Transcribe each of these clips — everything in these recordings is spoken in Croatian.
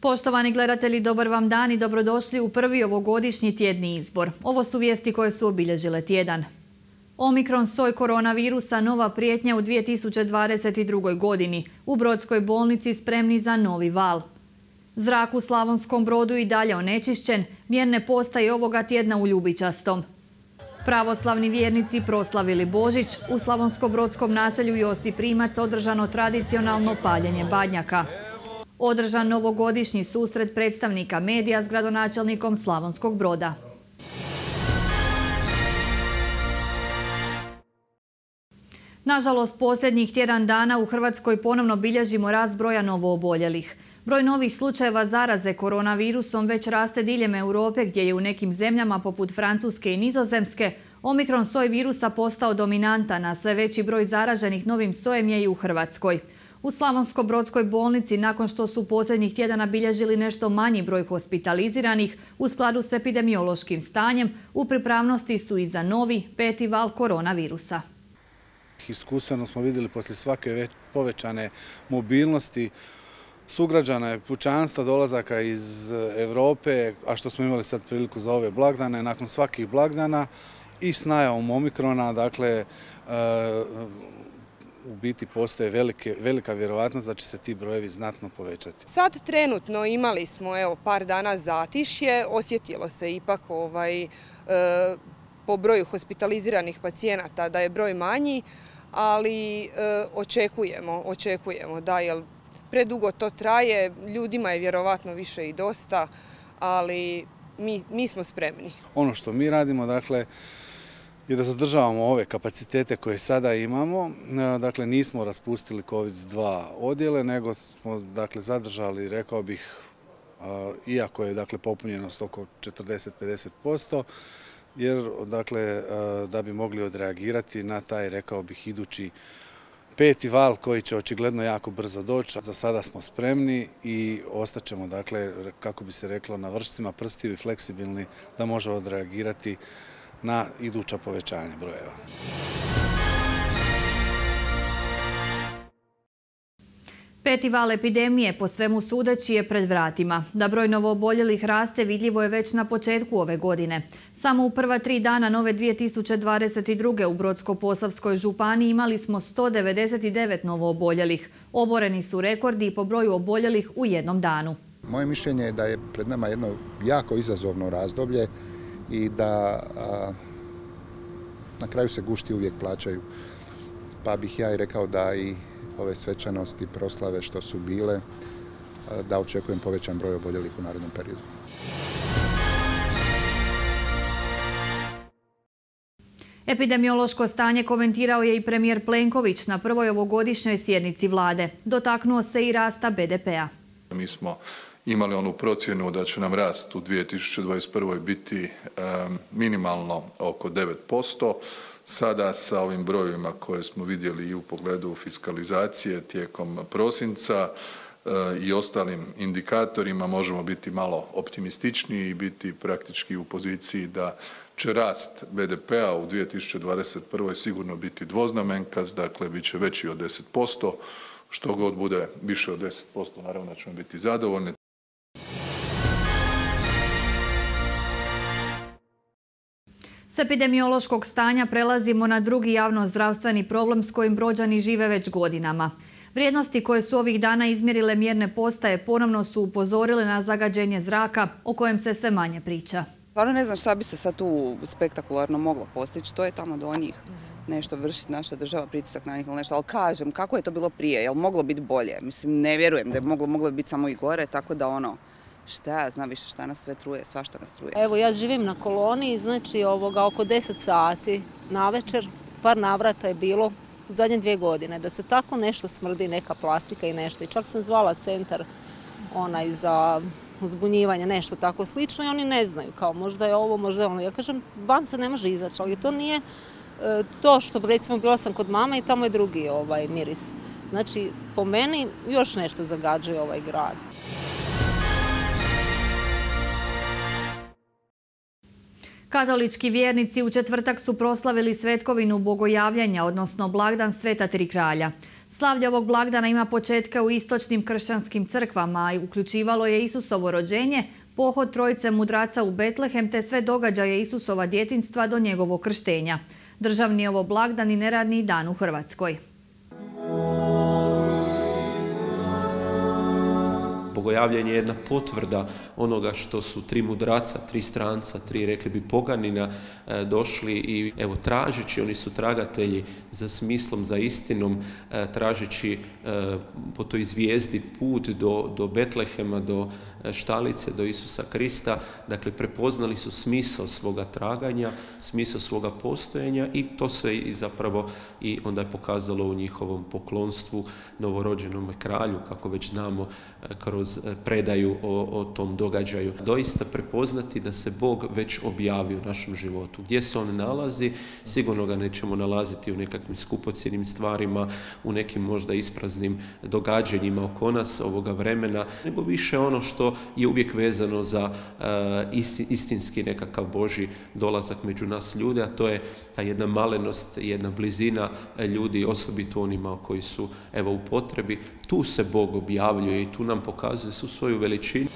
Poštovani gledatelji, dobar vam dan i dobrodošli u prvi ovogodišnji tjedni izbor. Ovo su vijesti koje su obilježile tjedan. Omikron soj koronavirusa nova prijetnja u 2022. godini. U Brodskoj bolnici spremni za novi val. Zrak u Slavonskom brodu i dalje onečišćen, mjerne postaje ovoga tjedna u Ljubičastom. Pravoslavni vjernici proslavili Božić, u Slavonsko-brodskom naselju Josip Primac održano tradicionalno paljenje badnjaka. Održan novogodišnji susret predstavnika medija s gradonačelnikom Slavonskog broda. Nažalost, posljednjih tjedan dana u Hrvatskoj ponovno bilježimo rast broja novooboljelih. Broj novih slučajeva zaraze koronavirusom već raste diljem Europe gdje je u nekim zemljama poput Francuske i Nizozemske omikron soj virusa postao dominantan, a sve veći broj zaraženih novim sojem je i u Hrvatskoj. U Slavonsko-Brodskoj bolnici, nakon što su posljednjih tjedana bilježili nešto manji broj hospitaliziranih, u skladu s epidemiološkim stanjem, u pripravnosti su i za novi peti val koronavirusa. Iskustveno smo vidjeli poslije svake povećane mobilnosti sugrađana pučanstva, dolazaka iz Europe, a što smo imali sad priliku za ove blagdane, nakon svakih blagdana i s najavom Omikrona, dakle, e, u biti postoje velika vjerovatnost da će se ti brojevi znatno povećati. Sad trenutno imali smo evo, par dana zatišje, osjetilo se ipak ovaj, e, po broju hospitaliziranih pacijenata da je broj manji, ali e, očekujemo, očekujemo da, jer predugo to traje, ljudima je vjerovatno više i dosta, ali mi, mi smo spremni. Ono što mi radimo, dakle, je da zadržavamo ove kapacitete koje sada imamo. E, dakle, nismo raspustili COVID-2 odjele, nego smo dakle, zadržali, rekao bih, iako je dakle, popunjenost oko 40-50%, jer dakle, e, da bi mogli odreagirati na taj, rekao bih, idući peti val koji će očigledno jako brzo doći. Za sada smo spremni i ostaćemo, dakle, kako bi se reklo, na vršcima prstivi i fleksibilni da može odreagirati na iduća povećanja brojeva. Peti val epidemije po svemu sudeći je pred vratima. Da broj novooboljelih raste vidljivo je već na početku ove godine. Samo u prva tri dana nove 2022. u Brodsko-Posavskoj županiji imali smo 199 novooboljelih. Oboreni su rekordi po broju oboljelih u jednom danu. Moje mišljenje je da je pred nama jedno jako izazovno razdoblje i da na kraju se gušti uvijek plaćaju. Pa bih ja i rekao da i ove svečanosti, proslave što su bile, da očekujem povećan broj oboljelih u narednom periodu. Epidemiološko stanje komentirao je i premijer Plenković na prvoj ovogodišnjoj sjednici vlade. Dotaknuo se i rasta BDP-a. Mi smo imali onu procjenu da će nam rast u 2021. biti minimalno oko 9%. Sada sa ovim brojevima koje smo vidjeli i u pogledu fiskalizacije tijekom prosinca i ostalim indikatorima možemo biti malo optimističniji i biti praktički u poziciji da će rast BDP-a u 2021. sigurno biti dvoznamenkast, dakle bit će veći od 10%, što god bude više od 10%, naravno da ćemo biti zadovoljni. S epidemiološkog stanja prelazimo na drugi javno-zdravstveni problem s kojim brođani žive već godinama. Vrijednosti koje su ovih dana izmjerile mjerne postaje ponovno su upozorile na zagađenje zraka o kojem se sve manje priča. Stvarno ne znam šta bi se sad tu spektakularno moglo postići, to je tamo do njih nešto vršiti naša država, pritisak na njih ili nešto, ali kažem, kako je to bilo prije, jel moglo biti bolje? Mislim, ne vjerujem da je moglo biti samo i gore, tako da ono, šta znam više šta nas sve truje, svašta nas truje. Evo ja živim na koloniji, znači ovoga oko 10 sati na večer, par navrata je bilo u zadnje dvije godine, da se tako nešto smrdi, neka plastika i nešto. I čak sam zvala centar onaj za uzbunjivanje, nešto tako slično i oni ne znaju, kao možda je ovo, možda je ono. Ja kažem, van se ne može izaći, ali to nije e, to što recimo bila sam kod mame i tamo je drugi ovaj miris. Znači, po meni još nešto zagađuje ovaj grad. Katolički vjernici u četvrtak su proslavili svetkovinu bogojavljanja, odnosno blagdan Sveta Tri kralja. Slavlje ovog blagdana ima početka u istočnim kršćanskim crkvama i uključivalo je Isusovo rođenje, pohod trojice mudraca u Betlehem te sve događaje Isusova djetinstva do njegovog krštenja. Državni ovo blagdan i neradni dan u Hrvatskoj. Bogojavljanje je jedna potvrda onoga što su tri mudraca, tri stranca, tri rekli bi poganina e, došli i evo tražeći, oni su tragatelji za smislom, za istinom, e, tražeći e, po toj zvijezdi put do, do Betlehema, do štalice, do Isusa Krista, dakle prepoznali su smisao svoga traganja, smisao svoga postojenja i to se i zapravo i onda je pokazalo u njihovom poklonstvu novorođenom kralju, kako već znamo kroz E, predaju o, o tom događaju. Doista prepoznati da se Bog već objavi u našem životu. Gdje se on nalazi, sigurno ga nećemo nalaziti u nekakvim skupocjenim stvarima, u nekim možda ispraznim događanjima oko nas ovoga vremena, nego više ono što je uvijek vezano za e, istinski nekakav Boži dolazak među nas ljude, a to je ta jedna malenost, jedna blizina ljudi, osobito onima koji su evo u potrebi. Tu se Bog objavljuje i tu nam pokazuje su svoju veličinu.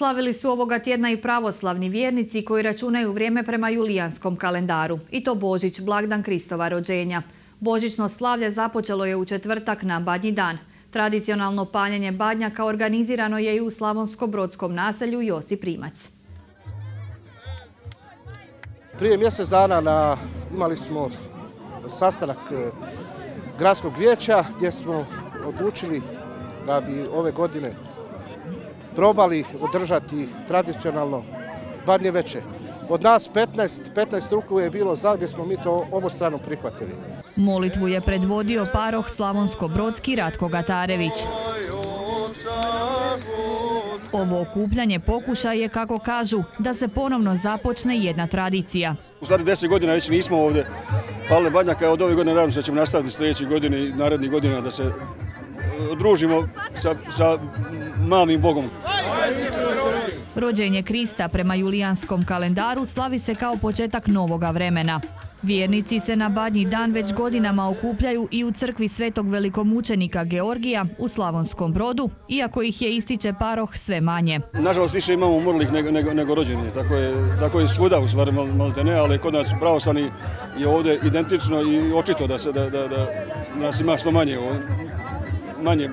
Slavili su ovoga tjedna i pravoslavni vjernici koji računaju vrijeme prema julijanskom kalendaru. I to Božić, blagdan Kristova rođenja. Božićno slavlje započelo je u četvrtak na Badnji dan. Tradicionalno paljenje badnjaka organizirano je i u Slavonsko-brodskom naselju Josip Primac. Prije mjesec dana imali smo sastanak gradskog vijeća gdje smo odlučili da bi ove godine probali održati tradicionalno badnje veče. Od nas 15, 15 ruku je bilo za gdje smo mi to obostrano prihvatili. Molitvu je predvodio paroh Slavonsko-Brodski Ratko Gatarević. Ovo okupljanje pokušaj je, kako kažu, da se ponovno započne jedna tradicija. U stvari deset godina već nismo ovdje Pale Badnjaka, od ove godine nadam se da ćemo nastaviti sljedeće godine i narednih godina da se e, družimo sa, sa malim Bogom. Rođenje Krista prema julijanskom kalendaru slavi se kao početak novoga vremena. Vjernici se na badnji dan već godinama okupljaju i u crkvi svetog velikomučenika Georgija u Slavonskom brodu, iako ih je ističe paroh sve manje. Nažalost više imamo umrlih nego, nego, nego rođeni, tako je, tako je svuda u stvari ne, ali kod nas pravoslavni je ovdje identično i očito da, se, da, da, da nas ima što manje, manje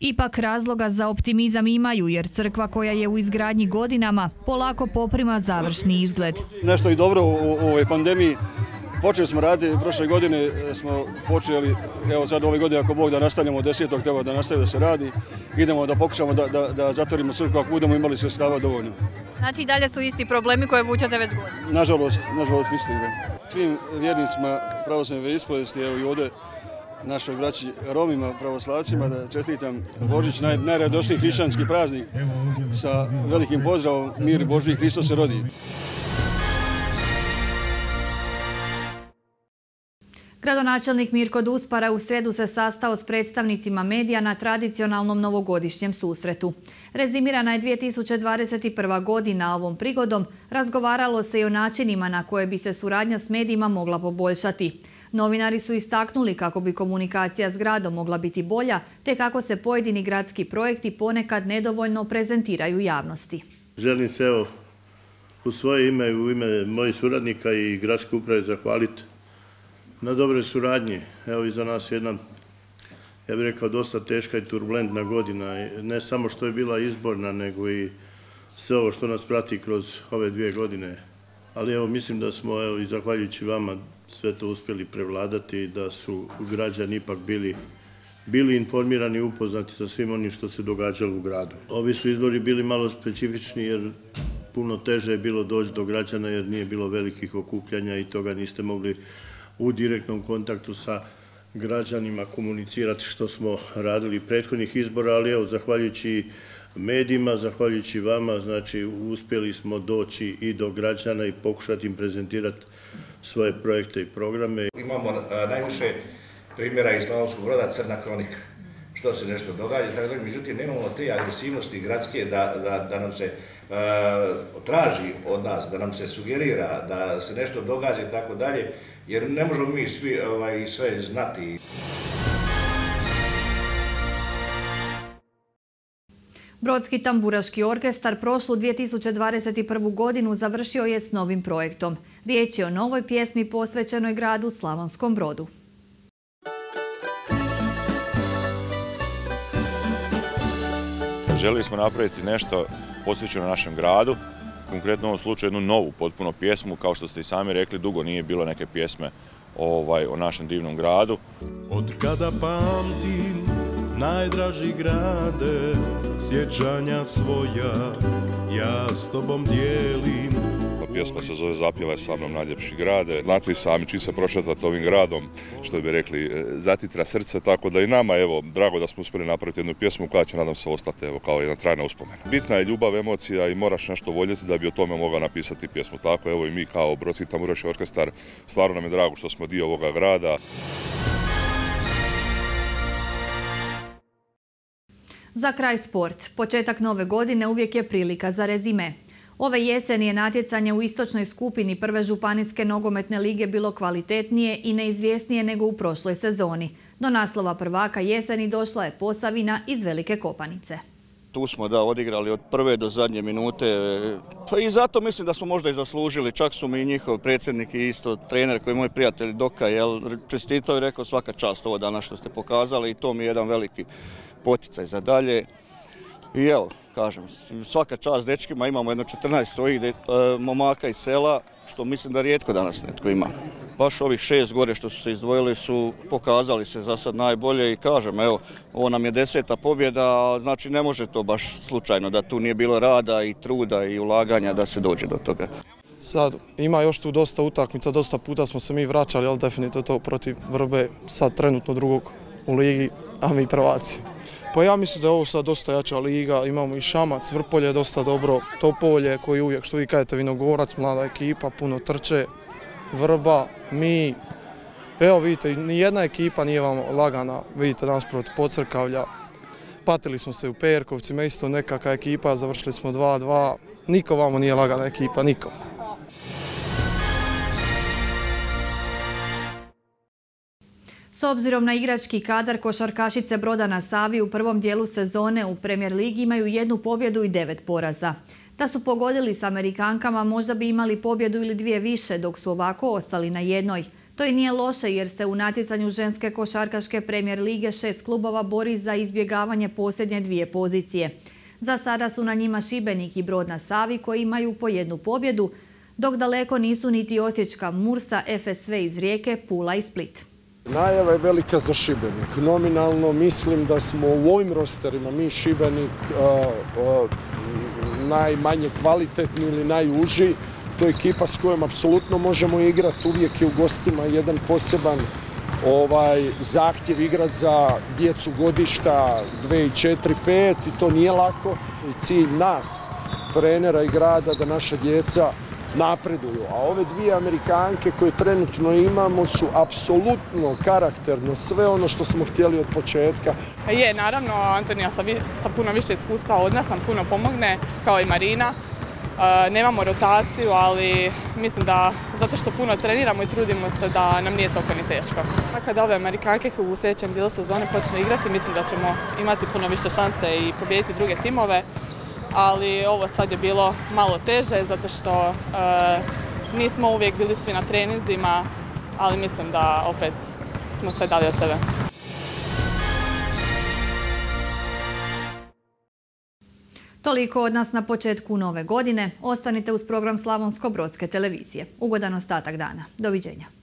Ipak razloga za optimizam imaju jer crkva koja je u izgradnji godinama polako poprima završni izgled. Nešto i dobro u, u ovoj pandemiji Počeli smo raditi, prošle godine e, smo počeli, evo sad ove godine ako Bog da nastavljamo desetog, treba da nastavi da se radi, idemo da pokušamo da, da, da zatvorimo crkvu ako budemo imali sredstava dovoljno. Znači i dalje su isti problemi koje vučate već godinu? Nažalost, nažalost isti. Svim vjernicima pravoslavne vjerispovesti, evo i ovdje našoj braći Romima, pravoslavcima, da čestitam Božić, naj, najradosniji hrišćanski praznik sa velikim pozdravom Mir Boži Hristo se rodi. Gradonačelnik Mirko Duspara u sredu se sastao s predstavnicima medija na tradicionalnom novogodišnjem susretu. Rezimirana je 2021. godina ovom prigodom, razgovaralo se i o načinima na koje bi se suradnja s medijima mogla poboljšati. Novinari su istaknuli kako bi komunikacija s gradom mogla biti bolja, te kako se pojedini gradski projekti ponekad nedovoljno prezentiraju javnosti. Želim se u svoje ime i u ime mojih suradnika i gradske uprave zahvaliti na dobre suradnji. Evo iza nas jedna, ja bih rekao, dosta teška i turbulentna godina. Ne samo što je bila izborna, nego i sve ovo što nas prati kroz ove dvije godine. Ali evo, mislim da smo, evo, i zahvaljujući vama, sve to uspjeli prevladati, da su građani ipak bili bili informirani i upoznati sa svim onim što se događalo u gradu. Ovi su izbori bili malo specifični jer puno teže je bilo doći do građana jer nije bilo velikih okupljanja i toga niste mogli u direktnom kontaktu sa građanima komunicirati što smo radili prethodnih izbora, ali evo, zahvaljujući medijima, zahvaljujući vama, znači uspjeli smo doći i do građana i pokušati im prezentirati svoje projekte i programe. Imamo najviše primjera iz Slavonskog broda Crna kronika što se nešto događa, tako da, međutim nemamo te agresivnosti gradske da nam se e, traži od nas, da nam se sugerira, da se nešto događa i tako dalje, jer ne možemo mi svi ovaj, sve znati. Brodski tamburaški orkestar prošlu 2021. godinu završio je s novim projektom. Riječ je o novoj pjesmi posvećenoj gradu Slavonskom brodu. Želili smo napraviti nešto posvećeno našem gradu, konkretno u ovom slučaju jednu novu potpuno pjesmu, kao što ste i sami rekli, dugo nije bilo neke pjesme ovaj, o našem divnom gradu. Od kada pamtim najdraži grade, sjećanja svoja, ja s tobom dijelim. Pjesma se zove Zapjevaj sa mnom najljepši grade. Znate i sami čim se prošetate ovim gradom, što bi rekli, e, zatitra srce, tako da i nama, evo, drago da smo uspjeli napraviti jednu pjesmu koja će, nadam se, ostati evo, kao jedna trajna uspomena. Bitna je ljubav, emocija i moraš nešto voljeti da bi o tome mogao napisati pjesmu. Tako, evo i mi kao Brodski tamburaški orkestar, stvarno nam je drago što smo dio ovoga grada. Za kraj sport. Početak nove godine uvijek je prilika za rezime. Ove jeseni je natjecanje u istočnoj skupini prve županijske nogometne lige bilo kvalitetnije i neizvjesnije nego u prošloj sezoni. Do naslova prvaka jeseni došla je Posavina iz Velike Kopanice. Tu smo da odigrali od prve do zadnje minute. Pa i zato mislim da smo možda i zaslužili. Čak su mi i njihov predsjednik i isto trener koji je moj prijatelj Doka, jel, čestitao i rekao svaka čast ovo danas što ste pokazali i to mi je jedan veliki poticaj za dalje. I evo, kažem, svaka čast dečkima, imamo jedno 14 svojih e, momaka iz sela, što mislim da rijetko danas netko ima. Baš ovih šest gore što su se izdvojili su pokazali se za sad najbolje i kažem, evo, ovo nam je deseta pobjeda, znači ne može to baš slučajno da tu nije bilo rada i truda i ulaganja da se dođe do toga. Sad, ima još tu dosta utakmica, dosta puta smo se mi vraćali, ali definitivno to protiv Vrbe, sad trenutno drugog u ligi, a mi prvaci. Pa ja mislim da je ovo sad dosta jača liga, imamo i Šamac, Vrpolje dosta dobro, Topolje koji uvijek, što vi kažete, Vinogorac, mlada ekipa, puno trče, Vrba, mi, evo vidite, ni jedna ekipa nije vam lagana, vidite nas protiv Pocrkavlja, patili smo se u Perkovcima, isto nekakva ekipa, završili smo 2-2, niko vamo nije lagana ekipa, niko. S obzirom na igrački kadar, košarkašice Broda na Savi u prvom dijelu sezone u Premier Ligi imaju jednu pobjedu i devet poraza. Da su pogodili s Amerikankama možda bi imali pobjedu ili dvije više, dok su ovako ostali na jednoj. To i nije loše jer se u natjecanju ženske košarkaške Premier Lige šest klubova bori za izbjegavanje posljednje dvije pozicije. Za sada su na njima Šibenik i Brod na Savi koji imaju po jednu pobjedu, dok daleko nisu niti Osječka Mursa, FSV iz Rijeke, Pula i Split. Najava je velika za Šibenik. Nominalno mislim da smo u ovim rosterima, mi Šibenik, najmanje kvalitetni ili najuži. To je ekipa s kojom apsolutno možemo igrati. Uvijek je u gostima jedan poseban ovaj, zahtjev igrati za djecu godišta 2, 4, 5 i to nije lako. I cilj nas, trenera i grada, da naša djeca napreduju. A ove dvije Amerikanke koje trenutno imamo su apsolutno karakterno sve ono što smo htjeli od početka. Je, naravno, Antonija sa, puno više iskustva od nas nam puno pomogne, kao i Marina. E, nemamo rotaciju, ali mislim da zato što puno treniramo i trudimo se da nam nije toliko ni teško. Kada ove Amerikanke u sljedećem dijelu sezone počnu igrati, mislim da ćemo imati puno više šanse i pobijediti druge timove ali ovo sad je bilo malo teže zato što e, nismo uvijek bili svi na treninzima, ali mislim da opet smo sve dali od sebe. Toliko od nas na početku nove godine. Ostanite uz program Slavonsko-Brodske televizije. Ugodan ostatak dana. Doviđenja.